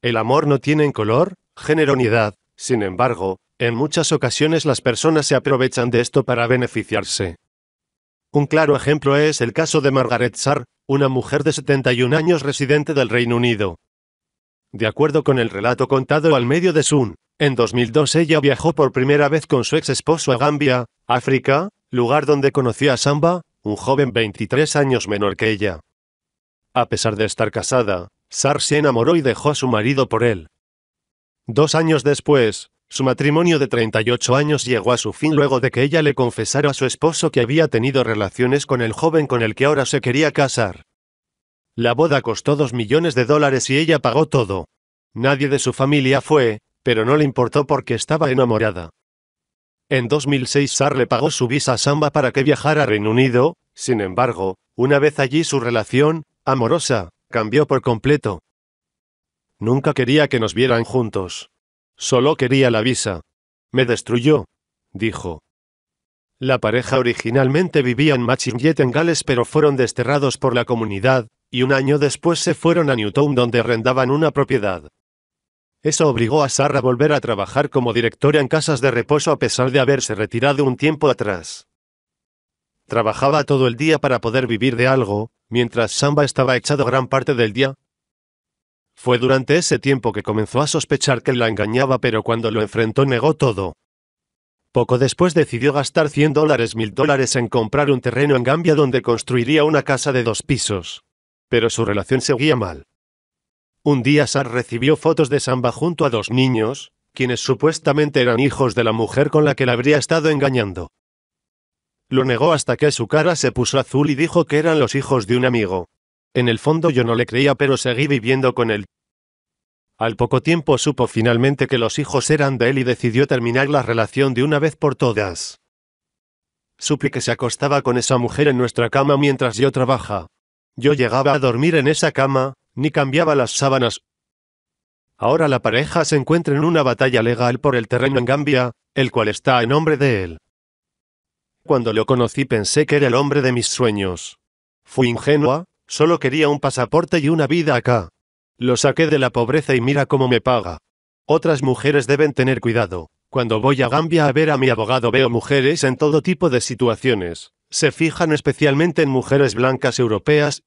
El amor no tiene color, género ni edad, sin embargo, en muchas ocasiones las personas se aprovechan de esto para beneficiarse. Un claro ejemplo es el caso de Margaret Sarr, una mujer de 71 años residente del Reino Unido. De acuerdo con el relato contado al medio de Sun, en 2002 ella viajó por primera vez con su ex esposo a Gambia, África, lugar donde conoció a Samba, un joven 23 años menor que ella. A pesar de estar casada, Sar se enamoró y dejó a su marido por él. Dos años después, su matrimonio de 38 años llegó a su fin luego de que ella le confesara a su esposo que había tenido relaciones con el joven con el que ahora se quería casar. La boda costó dos millones de dólares y ella pagó todo. Nadie de su familia fue, pero no le importó porque estaba enamorada. En 2006 Sar le pagó su visa a Samba para que viajara a Reino Unido, sin embargo, una vez allí su relación, amorosa, cambió por completo. Nunca quería que nos vieran juntos. Solo quería la visa. Me destruyó, dijo. La pareja originalmente vivía en Matchingjet en Gales pero fueron desterrados por la comunidad, y un año después se fueron a Newtown donde arrendaban una propiedad. Eso obligó a Sarah a volver a trabajar como directora en casas de reposo a pesar de haberse retirado un tiempo atrás. Trabajaba todo el día para poder vivir de algo, mientras Samba estaba echado gran parte del día. Fue durante ese tiempo que comenzó a sospechar que la engañaba, pero cuando lo enfrentó negó todo. Poco después decidió gastar 100 dólares mil dólares en comprar un terreno en Gambia donde construiría una casa de dos pisos. Pero su relación seguía mal. Un día Sar recibió fotos de Samba junto a dos niños, quienes supuestamente eran hijos de la mujer con la que la habría estado engañando. Lo negó hasta que su cara se puso azul y dijo que eran los hijos de un amigo. En el fondo yo no le creía pero seguí viviendo con él. Al poco tiempo supo finalmente que los hijos eran de él y decidió terminar la relación de una vez por todas. Supe que se acostaba con esa mujer en nuestra cama mientras yo trabaja. Yo llegaba a dormir en esa cama, ni cambiaba las sábanas. Ahora la pareja se encuentra en una batalla legal por el terreno en Gambia, el cual está en nombre de él. Cuando lo conocí pensé que era el hombre de mis sueños. Fui ingenua, solo quería un pasaporte y una vida acá. Lo saqué de la pobreza y mira cómo me paga. Otras mujeres deben tener cuidado. Cuando voy a Gambia a ver a mi abogado veo mujeres en todo tipo de situaciones. Se fijan especialmente en mujeres blancas europeas,